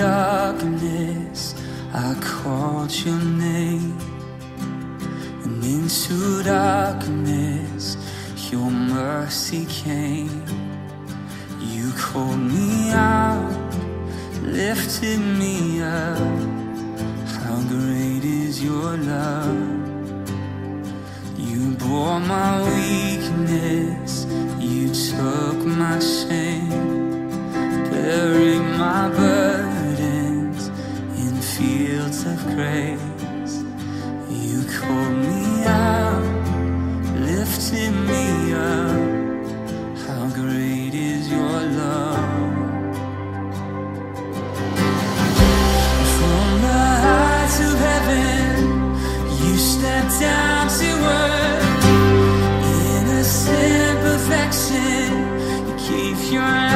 darkness, I called your name. And into darkness, your mercy came. You called me out, lifted me up. How great is your love? You bore my weakness You call me out, lifting me up. How great is your love? From the heights of heaven, you stepped down to earth. Innocent perfection, you keep your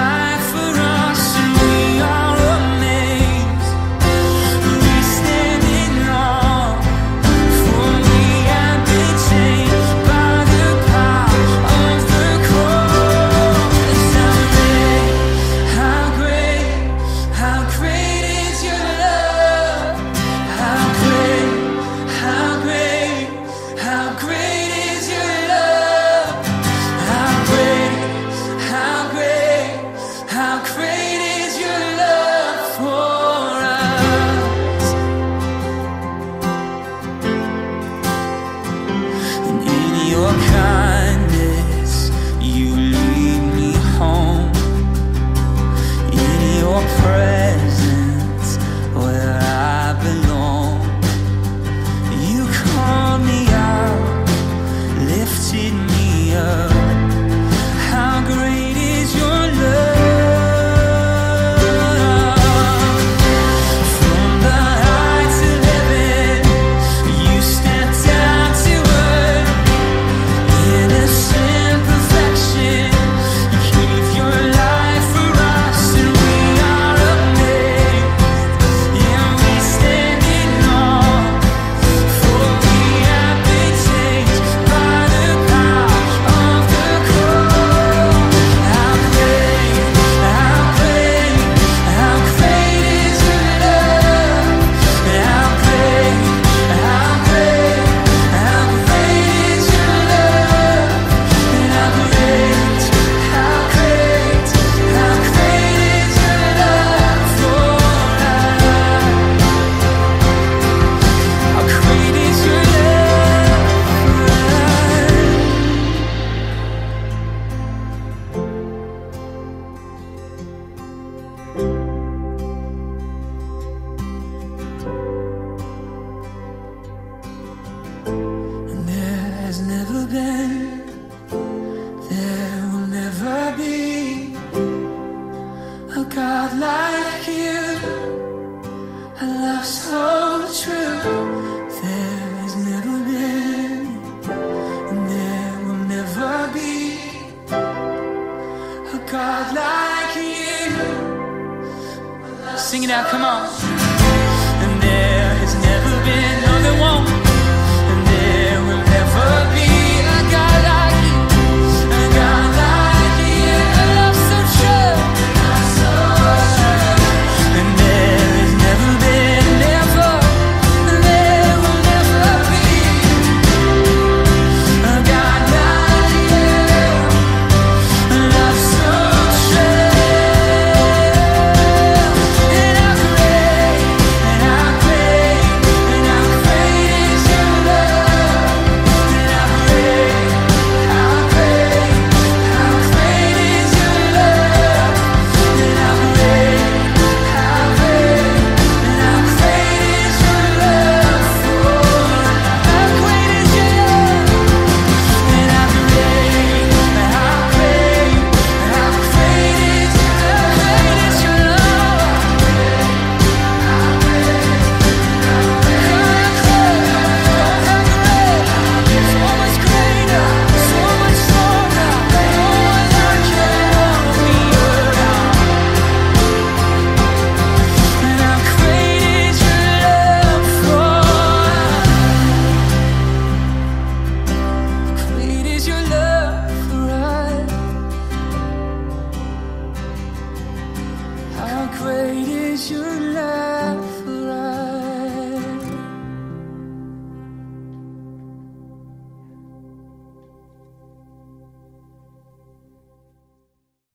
Sing it out, come on. And there has never been.